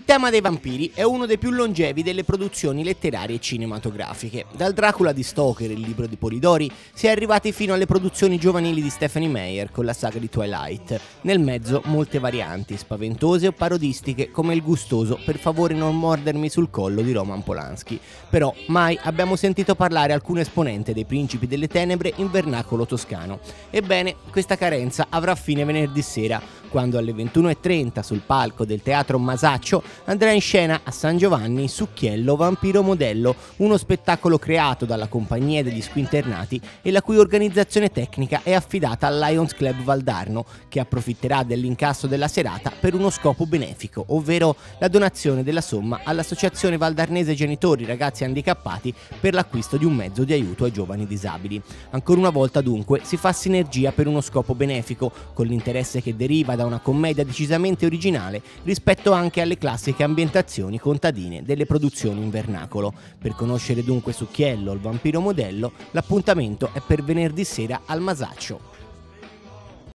Il tema dei vampiri è uno dei più longevi delle produzioni letterarie e cinematografiche. Dal Dracula di Stoker, il libro di Polidori, si è arrivati fino alle produzioni giovanili di Stephanie Meyer con la saga di Twilight. Nel mezzo molte varianti, spaventose o parodistiche come il gustoso Per favore non mordermi sul collo di Roman Polanski. Però mai abbiamo sentito parlare alcun esponente dei Principi delle Tenebre in vernacolo toscano. Ebbene, questa carenza avrà fine venerdì sera, quando alle 21.30 sul palco del Teatro Masaccio andrà in scena a San Giovanni Succhiello Vampiro Modello, uno spettacolo creato dalla compagnia degli squinternati e la cui organizzazione tecnica è affidata al Lions Club Valdarno, che approfitterà dell'incasso della serata per uno scopo benefico, ovvero la donazione della somma all'Associazione Valdarnese Genitori Ragazzi Handicappati per l'acquisto di un mezzo di aiuto ai giovani disabili. Ancora una volta dunque si fa sinergia per uno scopo benefico, con l'interesse che deriva da una commedia decisamente originale rispetto anche alle classiche ambientazioni contadine delle produzioni in vernacolo. Per conoscere dunque Succhiello, il vampiro modello, l'appuntamento è per venerdì sera al Masaccio.